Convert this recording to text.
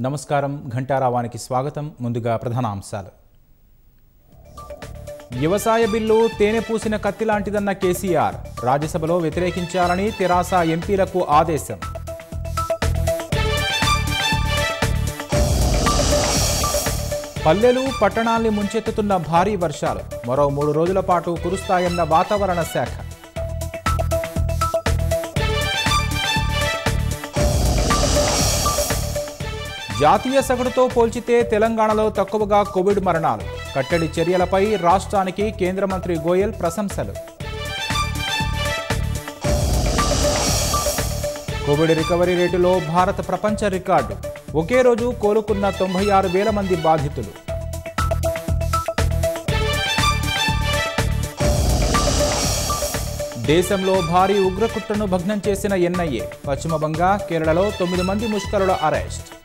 నమస్కారం. ఘంటారావానికి స్వాగతం. ముందుగా ప్రధానాంశాలు వ్యవసాయ బిల్లు తేనె పూసిన కత్తి లాంటిదన్న కేసీఆర్. రాజ్యసభలో వ్యతిరేకించాలని తెరాస ఎంపీలకు ఆదేశం. పల్లెలు పట్టణాల్ని ముంచెత్తుతున్న భారీ వర్షాలు. మరో మూడు రోజుల పాటు కురుస్తాయన్న వాతావరణ శాఖ. జాతీయ సగటుతో పోల్చితే తెలంగాణలో తక్కువగా కోవిడ్ మరణాలు. కట్టడి చర్యలపై రాష్ట్రానికి కేంద్ర మంత్రి గోయల్ ప్రశంసలు. కోవిడ్ రికవరీ రేటులో భారత ప్రపంచ రికార్డు. ఒకే రోజు కోలుకున్న తొంభై ఆరు వేల మంది బాధితులు. దేశంలో భారీ ఉగ్రకుట్రను భగ్నం చేసిన ఎన్ఐఏ. పశ్చిమ బంగా కేరళలో తొమ్మిది మంది ముష్కరుల అరెస్ట్.